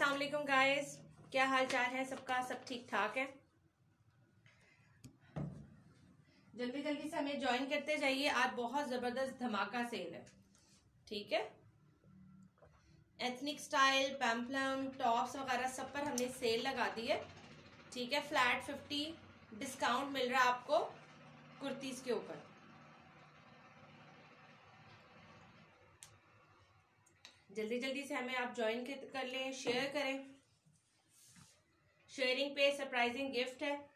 वालेकुम गाइस क्या हाल चाल है सबका? सब ठीक ठाक है? जल्दी जल्दी से हमें ज्वाइन करते जाइए। आज बहुत ज़बरदस्त धमाका सेल है। ठीक है? एथनिक स्टाइल पैम्पलम टॉप्स वगैरह सब पर हमने सेल लगा दी है। ठीक है? फ्लैट फिफ्टी डिस्काउंट मिल रहा है आपको कुर्तीज के ऊपर। जल्दी जल्दी से हमें आप ज्वाइन कर लें शेयर करें। शेयरिंग पे सरप्राइजिंग गिफ्ट है।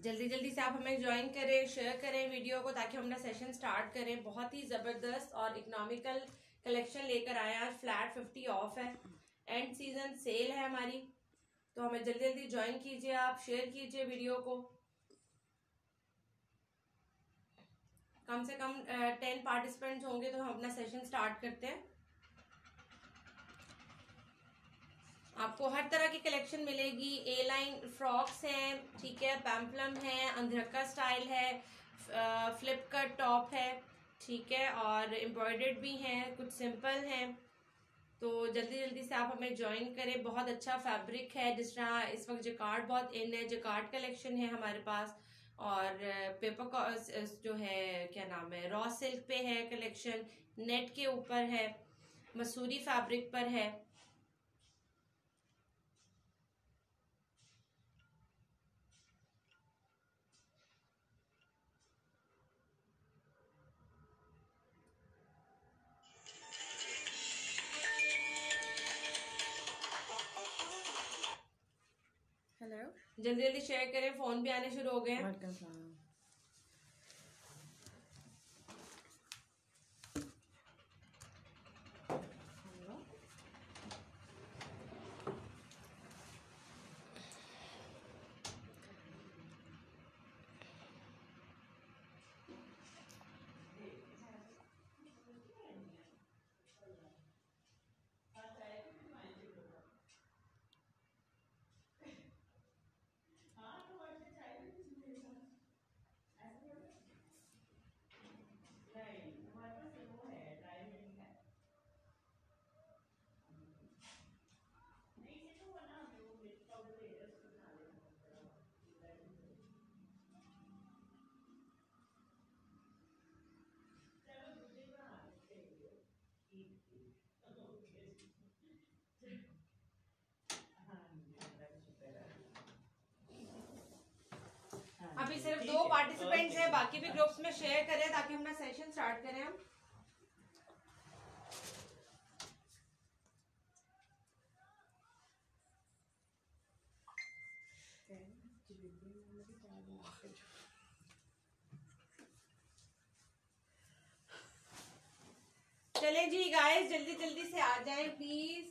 जल्दी जल्दी से आप हमें ज्वाइन करें शेयर करें वीडियो को ताकि हम अपना सेशन स्टार्ट करें। बहुत ही ज़बरदस्त और इकोनॉमिकल कलेक्शन लेकर आए आज फ्लैट फिफ्टी ऑफ़ है। एंड सीज़न सेल है हमारी। तो हमें जल्दी जल्दी ज्वाइन कीजिए आप शेयर कीजिए वीडियो को। कम से कम टेन पार्टिसिपेंट्स होंगे तो हम अपना सेशन स्टार्ट करते हैं। आपको हर तरह की कलेक्शन मिलेगी। ए लाइन फ्रॉक्स हैं, ठीक है पैम्पलम है, अंधरक्का स्टाइल है फ्लिप कट टॉप है, ठीक है, और एम्ब्रॉयडर्ड भी हैं, कुछ सिंपल हैं। तो जल्दी जल्दी से आप हमें ज्वाइन करें। बहुत अच्छा फैब्रिक है, जिस तरह इस वक्त जकार्ड बहुत इन है जकार्ड कलेक्शन है हमारे पास, और पेपर जो है, क्या नाम है रॉ सिल्क पे है कलेक्शन नेट के ऊपर है, मसूरी फैब्रिक पर है। जल्दी जल्दी शेयर करें फ़ोन भी आने शुरू हो गए हैं अभी सिर्फ़ दो पार्टिसिपेंट्स हैं, बाकी भी ग्रुप्स में शेयर करें ताकि हम सेशन स्टार्ट करें हम। चले जी गाइस जल्दी जल्दी से आ जाएँ प्लीज़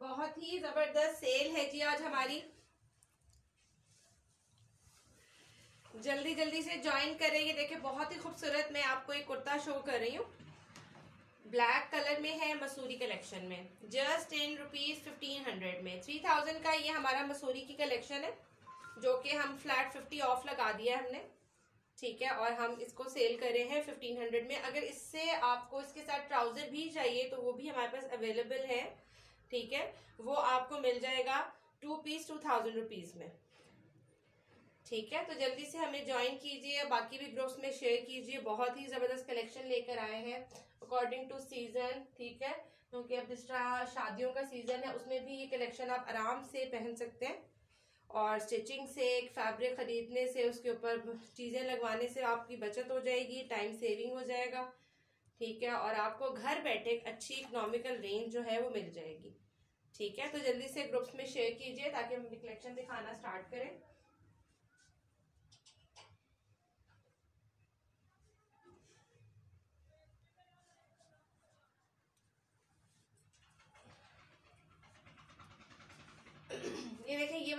बहुत ही ज़बरदस्त सेल है जी आज हमारी। जल्दी जल्दी से ज्वाइन करें। ये देखिए बहुत ही खूबसूरत मैं आपको एक कुर्ता शो कर रही हूँ। ब्लैक कलर में है मसूरी कलेक्शन में। Just ten rupees fifteen hundred में। थ्री थाउज़ेंड का ये हमारा मसूरी की कलेक्शन है, जो कि हम फ्लैट फिफ्टी ऑफ़ लगा दिया हमने। ठीक है, और हम इसको सेल कर हैं फिफ्टीन हंड्रेड में। अगर इससे आपको इसके साथ ट्राउज़र भी चाहिए तो वो भी हमारे पास अवेलेबल है। ठीक है, वो आपको मिल जाएगा two piece two thousand rupees में। ठीक है? तो जल्दी से हमें ज्वाइन कीजिए बाकी भी ग्रुप्स में शेयर कीजिए। बहुत ही ज़बरदस्त कलेक्शन लेकर आए हैं अकॉर्डिंग टू सीज़न ठीक है? क्योंकि अब जिस तरह शादियों का सीज़न है, उसमें भी ये कलेक्शन आप आराम से पहन सकते हैं। और स्टिचिंग से एक फैब्रिक खरीदने से, उसके ऊपर चीज़ें लगवाने से आपकी बचत हो जाएगी टाइम सेविंग हो जाएगा, ठीक है? और आपको घर बैठे एक अच्छी इकोनॉमिकल रेंज जो है वो मिल जाएगी, ठीक है? तो जल्दी से ग्रुप्स में शेयर कीजिए ताकि हम कलेक्शन दिखाना स्टार्ट करें।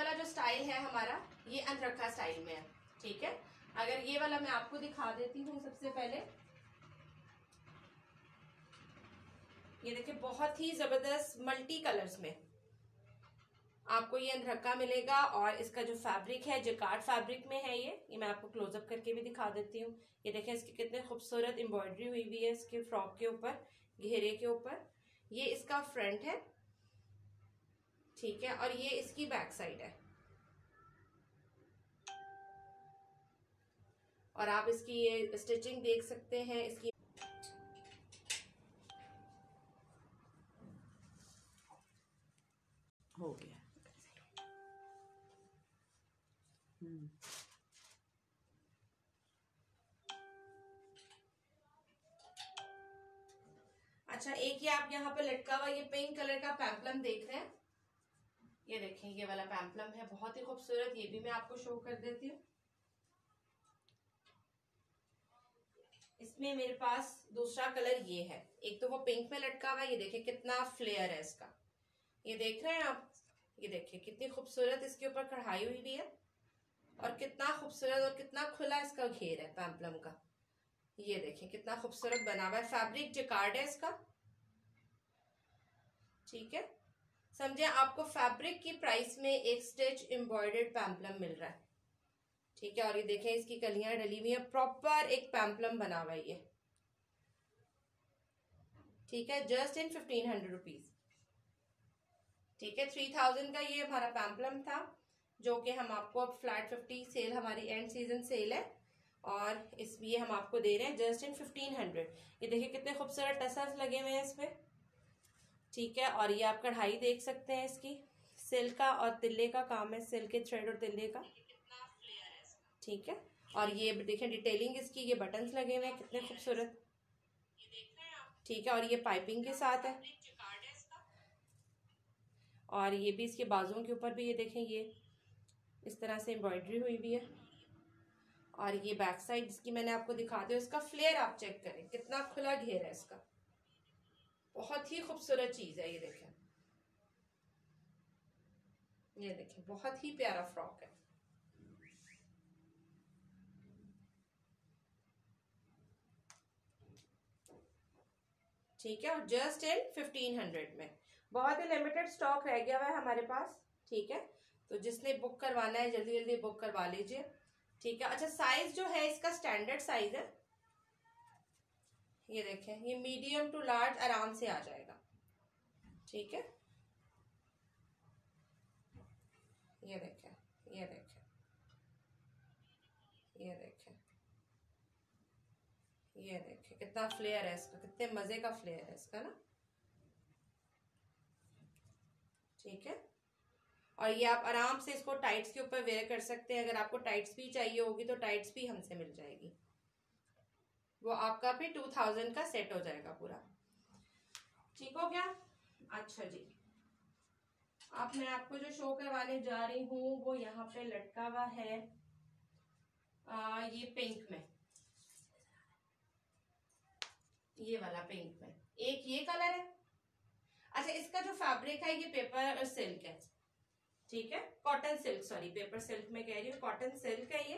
वाला जो स्टाइल है हमारा, ये अनरखा स्टाइल में है, ठीक है? अगर ये वाला मैं आपको दिखा देती हूँ सबसे पहले। ये देखिए, बहुत ही ज़बरदस्त मल्टी कलर्स में आपको ये अनरखा मिलेगा और इसका जो फैब्रिक है जिकार्ड फैब्रिक में है ये ये मैं आपको क्लोजअप करके भी दिखा देती हूँ। ये देखें इसकी कितने खूबसूरत एम्ब्रॉयडरी हुई हुई है इसके फ्रॉक के ऊपर, घेरे के ऊपर। ये इसका फ्रंट है ठीक है और ये इसकी बैक साइड है। और आप इसकी ये स्टिचिंग देख सकते हैं इसकी हो गया। हम्म। अच्छा एक ये आप यहाँ पे लटका हुआ ये पिंक कलर का पैम्पलम देख रहे हैं। ये देखें, ये वाला पैम्पलम है, बहुत ही खूबसूरत, ये भी मैं आपको शो कर देती हूँ। इसमें मेरे पास दूसरा कलर ये है। एक तो वो पिंक में लटका हुआ है, ये देखें कितना फ्लेयर है इसका। ये देख रहे हैं आप? ये देखिए कितनी खूबसूरत इसके ऊपर कढ़ाई हुई भी है, और कितना खूबसूरत और कितना खुला इसका घेर है पैम्पलम का। ये देखिए कितना खूबसूरत बना हुआ है। फैब्रिक जिकार्ड है इसका। ठीक है? समझे, आपको फैब्रिक की प्राइस में एक स्टिच एम्ब्रॉयडर्ड पैम्पलम मिल रहा है। ठीक है, और ये देखें, इसकी कलियाँ डली हुई है। प्रॉपर एक पैम्पलम बना हुआ ये। ठीक है just in fifteen hundred rupees ठीक है थ्री थाउज़ेंड का ये हमारा पैम्पलम था, जो कि हम आपको अब फ्लैट फिफ्टी सेल हमारी एंड सीज़न सेल है, और इस ये हम आपको दे रहे हैं जस्ट इन फिफ्टीन हंड्रेड ये देखिए, कितने खूबसूरत टसल्स लगे हुए हैं इस पर ठीक है, और ये आप कढ़ाई देख सकते हैं इसकी। सिल्क का और तिल्ले का काम है सिल्क के थ्रेड और तिल्ले का। ठीक है, और ये देखें डिटेलिंग इसकी, ये बटन्स लगे हुए हैं, कितने खूबसूरत। ठीक है, और ये पाइपिंग के साथ है। और ये भी इसके बाजुओं के ऊपर भी ये देखें, ये इस तरह से एम्ब्रॉयडरी हुई भी है। और ये बैक साइड जिसकी मैंने आपको दिखा दिया इसका फ्लेयर आप चेक करें, कितना खुला घेर है इसका। बहुत ही खूबसूरत चीज़ है, ये देखें। ये देखें, बहुत ही प्यारा फ्रॉक है। ठीक है और जस्ट इन फिफ्टीन हंड्रेड में। बहुत ही लिमिटेड स्टॉक रह गया हुआ है हमारे पास, ठीक है? तो जिसने बुक करवाना है जल्दी जल्दी बुक करवा लीजिए। ठीक है अच्छा साइज़ जो है, इसका स्टैंडर्ड साइज़ है ये देखें, ये मीडियम टू लार्ज आराम से आ जाएगा। ठीक है? ये देखें ये देखें ये देखें ये देखें, कितना फ्लेयर है इसका, कितने मज़े का फ्लेयर है इसका ना? ठीक है? और ये आप आराम से इसको टाइट्स के ऊपर वेयर कर सकते हैं। अगर आपको टाइट्स भी चाहिए होगी तो टाइट्स भी हमसे मिल जाएगी। वो आपका भी टू थाउज़ेंड का सेट हो जाएगा पूरा। ठीक हो गया? अच्छा जी। अब मैं आपको जो शो करवाने जा रही हूँ वो यहाँ पे लटका हुआ है आ, ये पिंक में। ये वाला पिंक में। एक ये कलर है? अच्छा इसका जो फैब्रिक है ये पेपर और सिल्क है। ठीक है? Cotton silk sorry paper silk में कह रही हूँ कॉटन सिल्क है ये।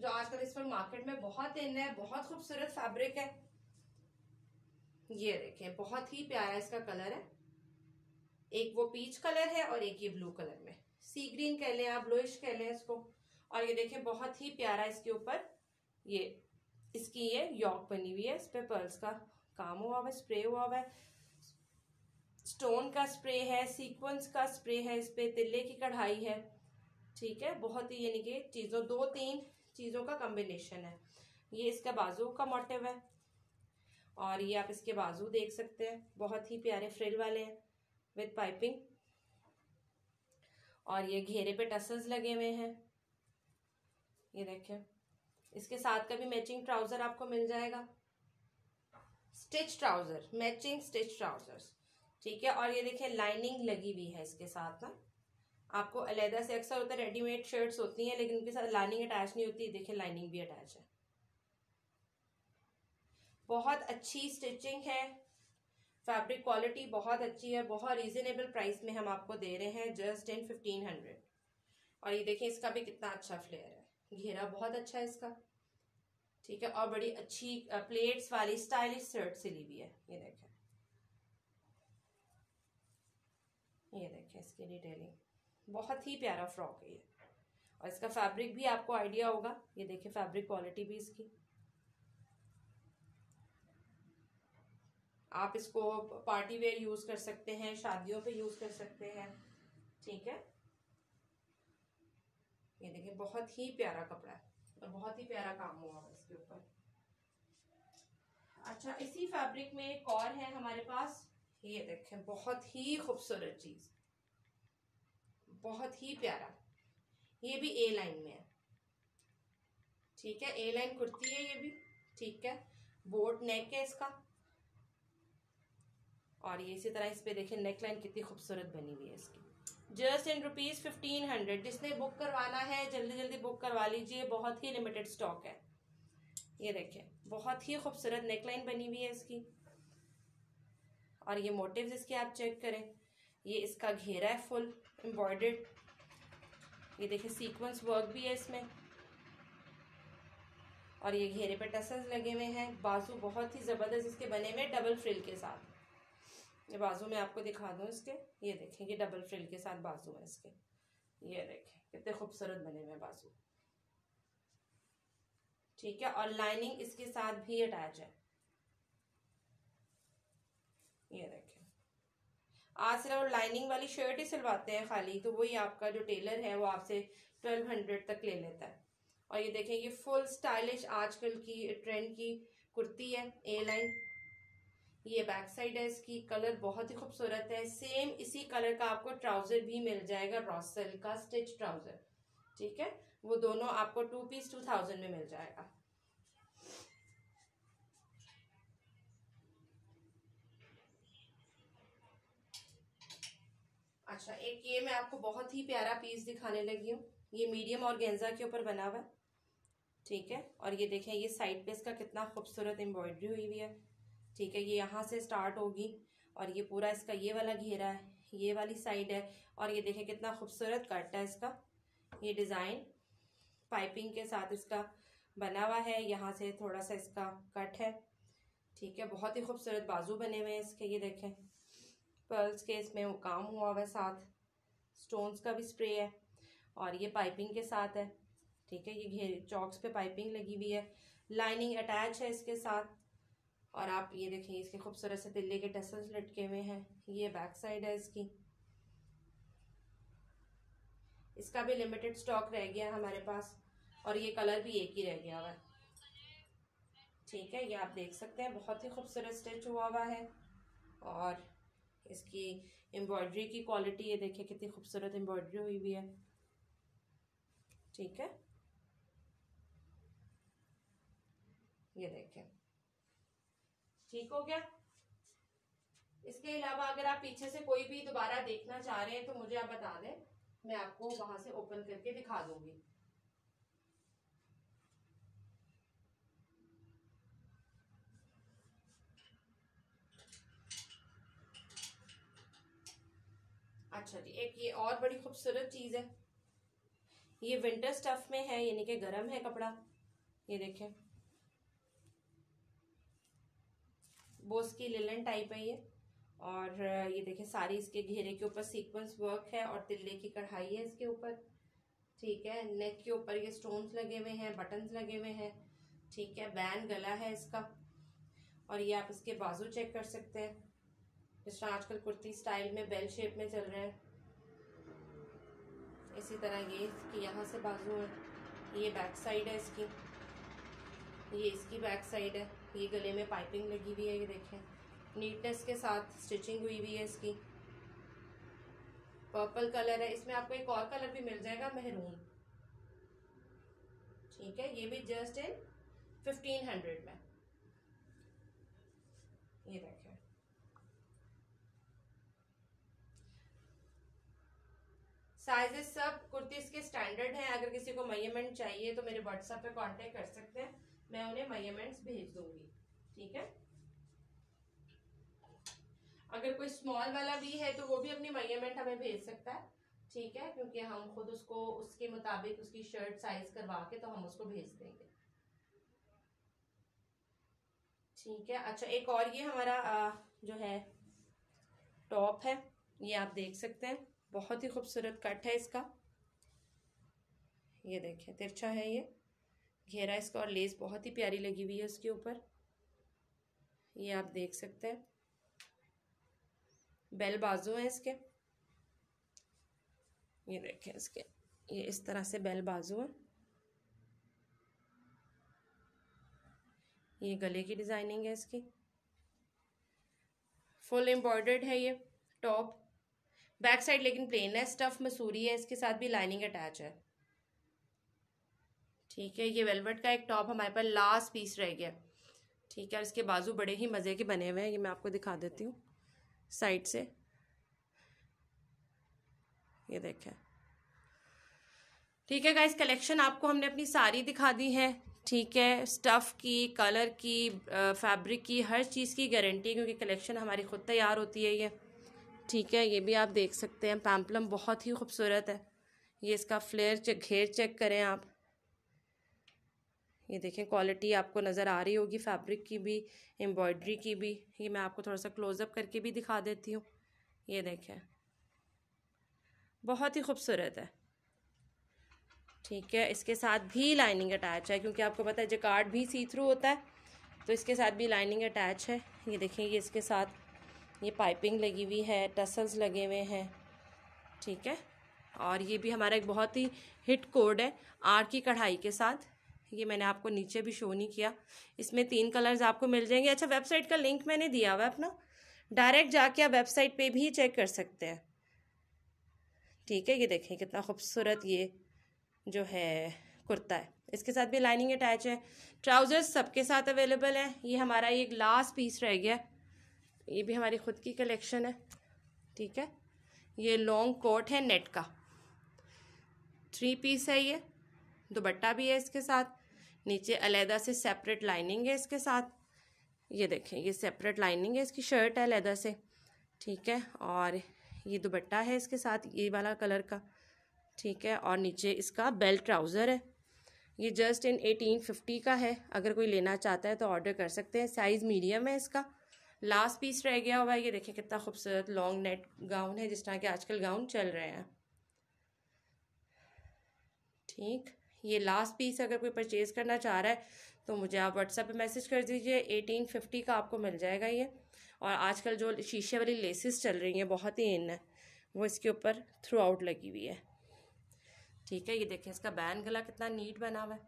जो आजकल इस पर मार्केट में बहुत इन है, बहुत खूबसूरत फैब्रिक है। ये देखें, बहुत ही प्यारा इसका कलर है। एक वो पीच कलर है और एक ये ब्लू कलर में। सी ग्रीन कह लें आप ब्लूइश कह लें इसको। और ये देखें, बहुत ही प्यारा इसके ऊपर ये, इसकी ये यॉक बनी हुई है। इस पे पर्ल्स का काम हुआ हुआ है स्प्रे हुआ हुआ है। स्टोन का स्प्रे है सीक्वेंस का स्प्रे है, इस पे तिल्ले की कढ़ाई है। ठीक है, बहुत ही यानी कि चीज़ों, दो तीन चीज़ों का कॉम्बिनेशन है। ये इसका बाजू का मोटिव है। और ये आप इसके बाजू देख सकते हैं। बहुत ही प्यारे फ्रिल वाले हैं विद पाइपिंग और ये घेरे पे टसल्स लगे हुए हैं। ये देखें। इसके साथ का भी मैचिंग ट्राउज़र आपको मिल जाएगा। Stitch trouser matching stitch trousers ठीक है? और ये देखिए लाइनिंग लगी हुई है इसके साथ ना। आपको अलहदा से अक्सर होता है रेडीमेड शर्ट्स होती हैं, लेकिन उनके साथ लाइनिंग अटैच नहीं होती। देखिए लाइनिंग भी अटैच है। बहुत अच्छी स्टिचिंग है। फैब्रिक क्वालिटी बहुत अच्छी है। बहुत रीजनेबल प्राइस में हम आपको दे रहे हैं जस्ट इन फिफ्टीन हंड्रेड और ये देखें इसका भी कितना अच्छा फ्लेयर है। घेरा बहुत अच्छा है इसका। ठीक है, और बड़ी अच्छी प्लेट्स वाली स्टाइलिश शर्ट सिली हुई है। ये देखें। ये देखें इसकी डिटेलिंग बहुत ही प्यारा फ्रॉक है ये। और इसका फैब्रिक भी आपको आइडिया होगा। ये देखिए, फैब्रिक क्वालिटी भी इसकी। आप इसको पार्टी वेयर यूज़ कर सकते हैं, शादियों पे यूज़ कर सकते हैं। ठीक है? ये देखिए, बहुत ही प्यारा कपड़ा है और बहुत ही प्यारा काम हुआ है इसके ऊपर। अच्छा इसी फैब्रिक में एक और है हमारे पास। ये देखें, बहुत ही खूबसूरत चीज़। बहुत ही प्यारा। ये भी ए लाइन में है। ठीक है ए लाइन कुर्ती है ये भी। ठीक है बोट नेक है इसका। और ये इसी तरह इस पे देखिए नेक लाइन कितनी खूबसूरत बनी हुई है इसकी। Just in rupees fifteen hundred जिसने बुक करवाना है, जल्दी जल्दी बुक करवा लीजिए, बहुत ही लिमिटेड स्टॉक है। ये देखें बहुत ही खूबसूरत नेकलाइन बनी हुई है इसकी। और ये मोटिव्स इसके आप चेक करें। ये इसका घेरा है फुल एम्ब्रॉयडेड ये देखिए सीक्वेंस वर्क भी है इसमें। और ये घेरे पे टसल्स लगे हुए हैं। बाजू बहुत ही ज़बरदस्त इसके बने हुए डबल फ्रिल के साथ। ये बाजू में आपको दिखा दूँ इसके। ये देखें ये डबल फ्रिल के साथ बाजू है इसके। ये देखें कितने खूबसूरत बने हुए बाजू। ठीक है, और लाइनिंग इसके साथ भी अटैच है। ये देखें। आज सिर्फ़ लाइनिंग वाली शर्ट ही सिलवाते हैं खाली तो वही आपका जो टेलर है वो आपसे ट्वेल्व हंड्रेड तक ले लेता है। और ये देखें, ये फुल स्टाइलिश आजकल की ट्रेंड की कुर्ती है ए लाइन ये बैक साइड है, इसकी कलर बहुत ही खूबसूरत है। सेम इसी कलर का आपको ट्राउज़र भी मिल जाएगा रॉसल का स्टिच ट्राउज़र ठीक है? वो दोनों आपको टू पीस टू थाउज़ेंड में मिल जाएगा। अच्छा एक ये मैं आपको बहुत ही प्यारा पीस दिखाने लगी हूँ। ये मीडियम और गेंजा के ऊपर बना हुआ है। ठीक है? और ये देखें, ये साइड पे इसका कितना खूबसूरत एम्ब्रॉयडरी हुई हुई है। ठीक है? ये यहाँ से स्टार्ट होगी और ये पूरा इसका ये वाला घेरा है, ये वाली साइड है और ये देखें कितना खूबसूरत कट है इसका। ये डिज़ाइन पाइपिंग के साथ इसका बना हुआ है। यहाँ से थोड़ा सा इसका कट है। ठीक है? बहुत ही खूबसूरत बाजू बने हुए हैं इसके, ये देखें। पर्ल्स के इसमें काम हुआ हुआ है साथ। स्टोन्स का भी स्प्रे है और ये पाइपिंग के साथ है। ठीक है, ये घेरे चौक्स पे पाइपिंग लगी हुई है। लाइनिंग अटैच है इसके साथ। और आप ये देखें, इसके खूबसूरत से दिल्ली के टसल्स लटके हुए हैं। ये बैक साइड है इसकी। इसका भी लिमिटेड स्टॉक रह गया हमारे पास। और ये कलर भी एक ही रह गया हुआ है। ठीक है, ये आप देख सकते हैं, बहुत ही खूबसूरत स्टिच हुआ हुआ है। और इसकी एम्ब्रॉयडरी की क्वालिटी ये देखिए कितनी खूबसूरत एम्ब्रॉयडरी हुई हुई है। ठीक है? ये देखें ठीक हो गया? इसके अलावा अगर आप पीछे से कोई भी दोबारा देखना चाह रहे हैं तो मुझे आप बता दें। मैं आपको वहाँ से ओपन करके दिखा दूँगी। अच्छा जी, एक ये और बड़ी खूबसूरत चीज़ है। ये विंटर स्टफ़ में है, यानी कि गर्म है कपड़ा। ये देखें। बोस की लिलन टाइप है ये। और ये देखें, सारी इसके घेरे के ऊपर सीक्वेंस वर्क है और तिल्ले की कढ़ाई है इसके ऊपर। ठीक है नेक के ऊपर ये स्टोन्स लगे हुए हैं बटन्स लगे हुए हैं। ठीक है बैन गला है इसका। और ये आप इसके बाजू चेक कर सकते हैं। जिस तरह आजकल कुर्ती स्टाइल में बेल शेप में चल रहे हैं। इसी तरह ये इसकी, यहाँ से बाजू है ये बैक साइड है इसकी। ये इसकी बैक साइड है। ये गले में पाइपिंग लगी हुई है, ये देखें। नीटनेस के साथ स्टिचिंग हुई हुई है इसकी। पर्पल कलर है। इसमें आपको एक और कलर भी मिल जाएगा, मेहरून। ठीक है, ये भी जस्ट इन फिफ्टीन हंड्रेड में। ये देखें। साइजेस सब कुर्तीज के स्टैंडर्ड हैं। अगर किसी को मयरमेंट चाहिए तो मेरे व्हाट्सएप पे कांटेक्ट कर सकते हैं। मैं उन्हें मयरमेंट्स भेज दूँगी। ठीक है? अगर कोई स्मॉल वाला भी है तो वो भी अपनी मयरमेंट हमें भेज सकता है। ठीक है? क्योंकि हम खुद उसको उसके मुताबिक उसकी शर्ट साइज़ करवा के तो हम उसको भेज देंगे। ठीक है? अच्छा एक और ये हमारा आ, जो है टॉप है। ये आप देख सकते हैं। बहुत ही खूबसूरत कट है इसका। ये देखें, तिरछा है ये। घेरा इसका और लेस बहुत ही प्यारी लगी हुई है उसके ऊपर। ये आप देख सकते हैं। बेल बाजू है इसके। ये देखें इसके, ये इस तरह से बेल बाजू है। ये गले की डिज़ाइनिंग है इसकी। फुल एम्ब्रॉयडर्ड है ये, टॉप। बैक साइड लेकिन प्लेन है स्टफ़ मसूरी है, इसके साथ भी लाइनिंग अटैच है। ठीक है, ये वेलवेट का एक टॉप हमारे पास लास्ट पीस रह गया। ठीक है इसके बाजू बड़े ही मज़े के बने हुए हैं, ये मैं आपको दिखा देती हूँ साइड से। ये देखें। ठीक है गाइस कलेक्शन आपको हमने अपनी सारी दिखा दी है। ठीक है स्टफ़ की कलर की फैब्रिक की, हर चीज़ की गारंटी क्योंकि कलेक्शन हमारी ख़ुद तैयार होती है ये। ठीक है, ये भी आप देख सकते हैं। पैम्पलम बहुत ही खूबसूरत है। ये इसका फ्लेयर चेक घेर चेक करें आप। ये देखें, क्वालिटी आपको नज़र आ रही होगी फैब्रिक की भी, एम्ब्रॉयड्री की भी। ये मैं आपको थोड़ा सा क्लोज़अप करके भी दिखा देती हूँ। ये देखें। बहुत ही खूबसूरत है। ठीक है, इसके साथ भी लाइनिंग अटैच है, क्योंकि आपको पता है जकार्ड भी सी थ्रू होता है तो इसके साथ भी लाइनिंग अटैच है। ये देखें, ये इसके साथ ये पाइपिंग लगी हुई है, टसल्स लगे हुए हैं, ठीक है? और ये भी हमारा एक बहुत ही हिट कोड है, आर की कढ़ाई के साथ। ये मैंने आपको नीचे भी शो नहीं किया। इसमें तीन कलर्स आपको मिल जाएँगे। अच्छा वेबसाइट का लिंक मैंने दिया हुआ है अपना। डायरेक्ट जाके आप वेबसाइट पे भी चेक कर सकते हैं। ठीक है, ये देखें कितना खूबसूरत ये जो है कुर्ता है। इसके साथ भी लाइनिंग अटैच है। ट्राउज़र्स सबके साथ अवेलेबल है। ये हमारा एक लास्ट पीस रह गया। ये भी हमारी ख़ुद की कलेक्शन है, ठीक है? ये लॉन्ग कोट है नेट का। थ्री पीस है ये दुबट्टा भी है इसके साथ, नीचे अलहदा से सेपरेट लाइनिंग है इसके साथ। ये देखें, ये सेपरेट लाइनिंग है, इसकी शर्ट है अलहदा से, ठीक है? और ये दुबट्टा है इसके साथ, ये वाला कलर का, ठीक है? और नीचे इसका बेल्ट ट्राउज़र है। ये जस्ट इन एटीन फिफ्टी का है, अगर कोई लेना चाहता है तो ऑर्डर कर सकते हैं। साइज़ मीडियम है इसका। लास्ट पीस रह गया हुआ है ये देखिए कितना खूबसूरत लॉन्ग नेट गाउन है, जिस तरह के आजकल गाउन चल रहे हैं। ठीक, ये लास्ट पीस अगर कोई परचेज़ करना चाह रहा है तो मुझे आप व्हाट्सएप पे मैसेज कर दीजिए एटीन फिफ्टी का आपको मिल जाएगा ये। और आजकल जो शीशे वाली लेसेस चल रही हैं, बहुत ही इन है, वो इसके ऊपर थ्रू आउट लगी हुई है। ठीक है, ये देखें इसका बैन गला कितना नीट बना हुआ है।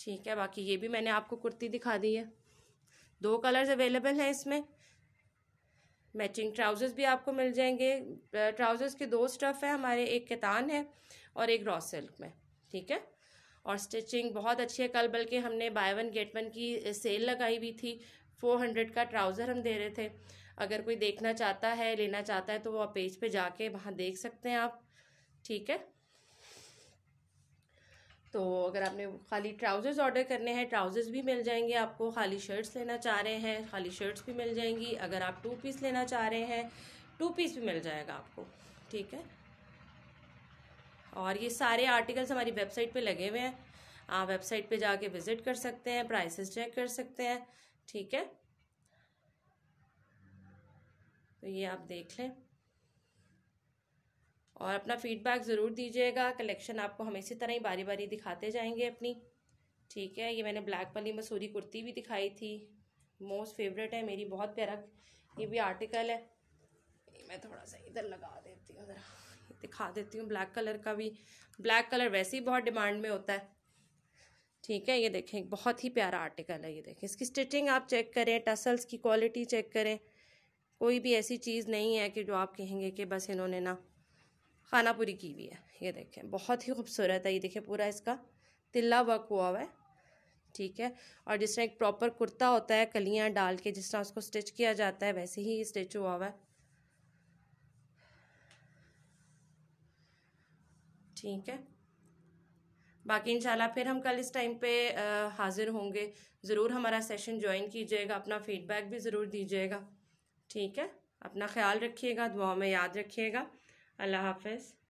ठीक है, बाकी ये भी मैंने आपको कुर्ती दिखा दी है। दो कलर्स अवेलेबल हैं इसमें। मैचिंग ट्राउज़र्स भी आपको मिल जाएँगे। ट्राउज़र्स के दो स्टफ़ हैं, हमारे एक केतान है और एक रॉ सिल्क में, ठीक है? और स्टिचिंग बहुत अच्छी है। कल बल्कि हमने बाय वन गेट वन की सेल लगाई हुई थी। फोर हंड्रेड का ट्राउज़र हम दे रहे थे। अगर कोई देखना चाहता है, लेना चाहता है तो वो पेज पे जाके वहाँ देख सकते हैं आप, ठीक है? तो अगर आपने खाली ट्राउज़र्स ऑर्डर करने हैं ट्राउज़र्स भी मिल जाएँगे आपको। खाली शर्ट्स लेना चाह रहे हैं, खाली शर्ट्स भी मिल जाएँगी। अगर आप टू पीस लेना चाह रहे हैं टू पीस भी मिल जाएगा आपको, ठीक है? और ये सारे आर्टिकल्स हमारी वेबसाइट पे लगे हुए हैं। आप वेबसाइट पे जाके विज़िट कर सकते हैं प्राइसेस चेक कर सकते हैं, ठीक है? तो ये आप देख लें। और अपना फीडबैक ज़रूर दीजिएगा। कलेक्शन आपको हम इसी तरह ही बारी बारी दिखाते जाएँगे अपनी। ठीक है, ये मैंने ब्लैक वाली मसूरी कुर्ती भी दिखाई थी। मोस्ट फेवरेट है, मेरी बहुत प्यारा। ये भी आर्टिकल है। मैं थोड़ा सा इधर लगा देती हूँ, ज़रा। दिखा देती हूँ ब्लैक कलर का भी। ब्लैक कलर वैसे ही बहुत डिमांड में होता है। ठीक है, ये देखें बहुत ही प्यारा आर्टिकल है ये देखें। इसकी स्टिचिंग आप चेक करें टसल्स की क्वालिटी चेक करें। कोई भी ऐसी चीज़ नहीं है कि जो आप कहेंगे कि बस इन्होंने ना खाना पूरी की भी है। ये देखें, बहुत ही खूबसूरत है ये देखें, पूरा इसका तिल्ला वर्क हुआ हुआ है, ठीक है? और जिस तरह एक प्रॉपर कुर्ता होता है, कलियाँ डाल के जिस तरह उसको स्टिच किया जाता है, वैसे ही स्टिच हुआ हुआ है। ठीक है? बाकी इंशाल्लाह फिर हम कल इस टाइम पे हाजिर होंगे। ज़रूर हमारा सेशन ज्वाइन कीजिएगा, अपना फीडबैक भी ज़रूर दीजिएगा, ठीक है? अपना ख्याल रखिएगा दुआ में याद रखिएगा। अल्लाह हाफिज़।